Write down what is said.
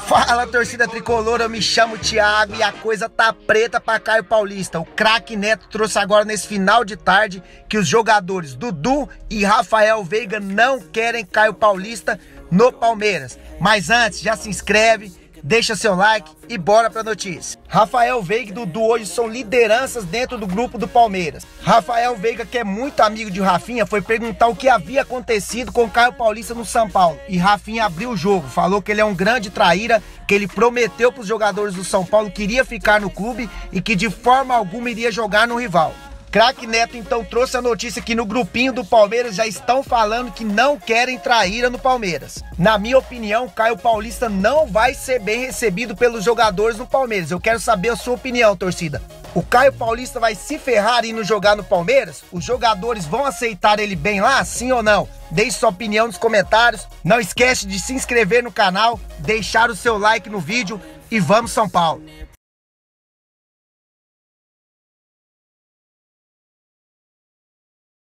Fala, torcida tricolor, eu me chamo Thiago e a coisa tá preta pra Caio Paulista. O craque Neto trouxe agora nesse final de tarde que os jogadores Dudu e Rafael Veiga não querem Caio Paulista no Palmeiras. Mas antes, já se inscreve, deixa seu like e bora pra notícia. Rafael Veiga e Dudu hoje são lideranças dentro do grupo do Palmeiras. Rafael Veiga, que é muito amigo de Rafinha, foi perguntar o que havia acontecido com Caio Paulista no São Paulo. E Rafinha abriu o jogo, falou que ele é um grande traíra, que ele prometeu para os jogadores do São Paulo que iria ficar no clube e que de forma alguma iria jogar no rival. Craque Neto então trouxe a notícia que no grupinho do Palmeiras já estão falando que não querem traíra no Palmeiras. Na minha opinião, Caio Paulista não vai ser bem recebido pelos jogadores no Palmeiras. Eu quero saber a sua opinião, torcida. O Caio Paulista vai se ferrar indo jogar no Palmeiras? Os jogadores vão aceitar ele bem lá, sim ou não? Deixe sua opinião nos comentários. Não esquece de se inscrever no canal, deixar o seu like no vídeo e vamos São Paulo!